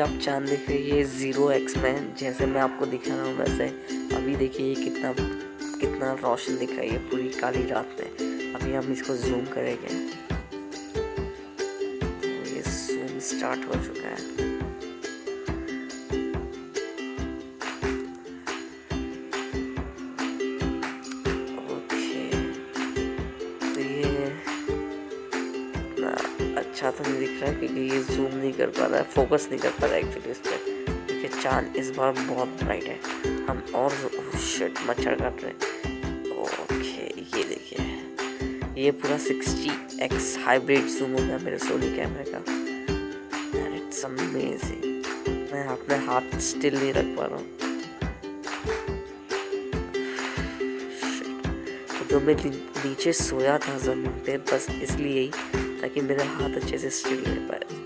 आप चाँद देख रहे ये ज़ीरो एक्स में जैसे मैं आपको दिखा रहा हूँ वैसे, अभी देखिए ये कितना कितना रोशन दिख है पूरी काली रात में। अभी हम इसको जूम करेंगे। तो ये जूम स्टार्ट हो चुका है। अच्छा तो नहीं दिख रहा है क्योंकि ये जूम नहीं कर पा रहा है फोकस नहीं कर पा रहा है एक्चुअली इस पर देखिए चाँद इस बार बहुत ब्राइट है। हम और शर्ट oh मच्छर काट रहे हैं। ओके ये देखिए। ये पूरा 60 एक्स हाइब्रिड जूम हो गया मेरे सोनी कैमरे का। इट्स अमेजिंग मैं अपने हाथ स्टिल नहीं रख पा रहा हूँ। तो मैं नीचे सोया था ज़मीन पे, बस इसलिए ही ताकि मेरा हाथ अच्छे से स्टिल रह पाए।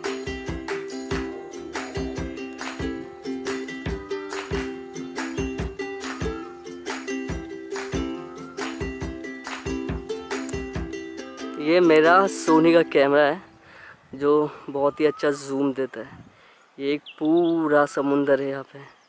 ये मेरा सोनी का कैमरा है, जो बहुत ही अच्छा जूम देता है। ये एक पूरा समुंदर है यहाँ पे।